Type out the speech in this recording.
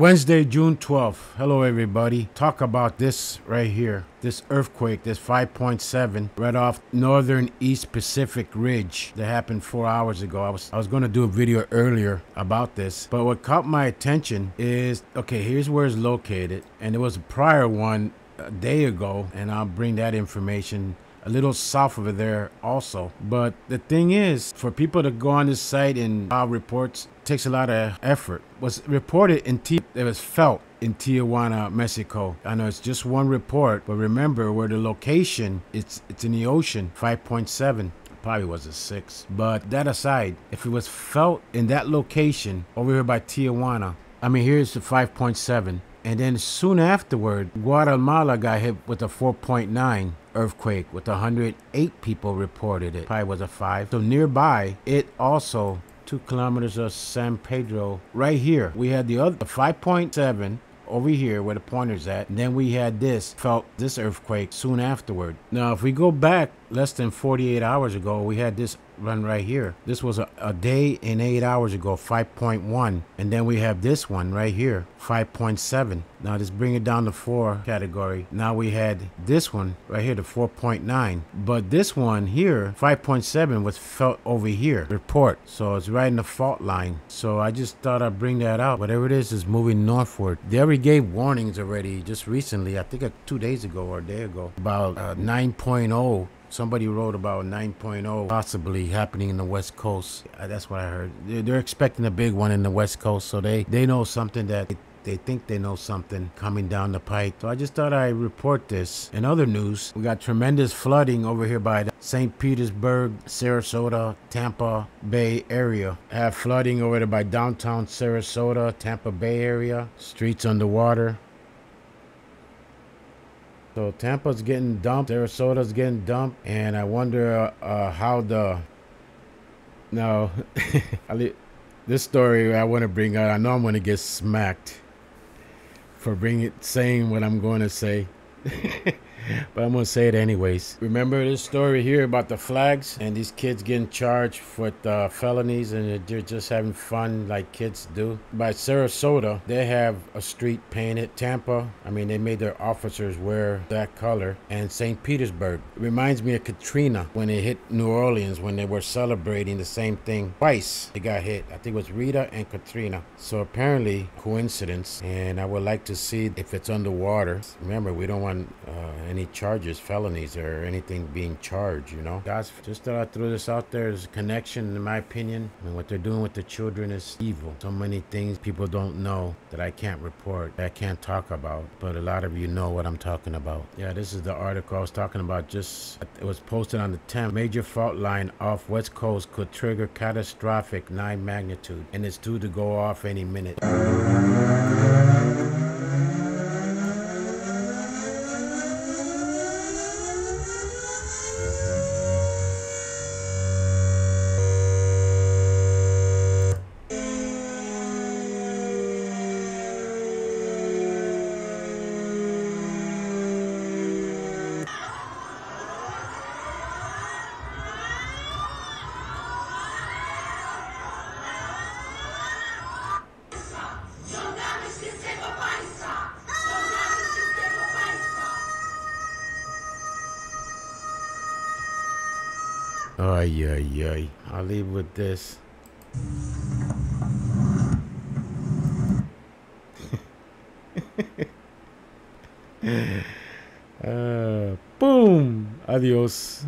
Wednesday, June 12th. Hello, everybody. Talk about this right here. This earthquake, this 5.7, right off northern East Pacific Ridge that happened four hours ago. I was I was going to do a video earlier about this, but what caught my attention is okay. Here's where it's located, and it was a prior one a day ago, and I'll bring that information a little south over there also. But the thing is, for people to go on this site and file reports takes a lot of effort. Was reported in T it was felt in Tijuana, Mexico. I know it's just one report, but remember where the location it's it's in the ocean, 5.7 probably was a six. But that aside, if it was felt in that location over here by Tijuana, I mean, here's the 5.7. And then soon afterward, Guatemala got hit with a 4.9 earthquake with 108 people reported it. Probably was a five. So nearby, it also two kilometers of San Pedro right here. We had the other 5.7 over here where the pointer's at. And then we had this, felt this earthquake soon afterward. Now, if we go back less than 48 hours ago, we had this run right here. This was a, a day and eight hours ago, 5.1. And then we have this one right here, 5.7. Now just bring it down to four category. Now we had this one right here, the 4.9. But this one here, 5.7 was felt over here, report. So it's right in the fault line. So I just thought I'd bring that out. Whatever it is, is moving northward. They already gave warnings already just recently, I think uh, two days ago or a day ago, about uh, 9.0 Somebody wrote about 9.0 possibly happening in the West Coast. Uh, that's what I heard. They're expecting a big one in the West Coast, so they, they know something that they think they know something coming down the pike. So I just thought I'd report this. In other news, we got tremendous flooding over here by St. Petersburg, Sarasota, Tampa Bay area. I have flooding over there by downtown Sarasota, Tampa Bay area. Streets underwater. So Tampa's getting dumped, Sarasota's getting dumped, and I wonder uh, how the. No, this story I want to bring out. I know I'm going to get smacked for bringing saying what I'm going to say. but I'm gonna say it anyways. Remember this story here about the flags and these kids getting charged with uh, felonies and they're just having fun like kids do. By Sarasota, they have a street painted. Tampa, I mean, they made their officers wear that color. And St. Petersburg it reminds me of Katrina when it hit New Orleans when they were celebrating the same thing twice. They got hit. I think it was Rita and Katrina. So apparently coincidence. And I would like to see if it's underwater. Remember, we don't want uh, any charges, felonies, or anything being charged, you know. Guys, just thought I threw this out there as a connection, in my opinion. I mean, what they're doing with the children is evil. So many things people don't know that I can't report, that I can't talk about, but a lot of you know what I'm talking about. Yeah, this is the article I was talking about. Just, it was posted on the 10th. Major fault line off West Coast could trigger catastrophic 9 magnitude, and it's due to go off any minute. Ay, ay, ay. I'll leave with this. uh, boom. Adios.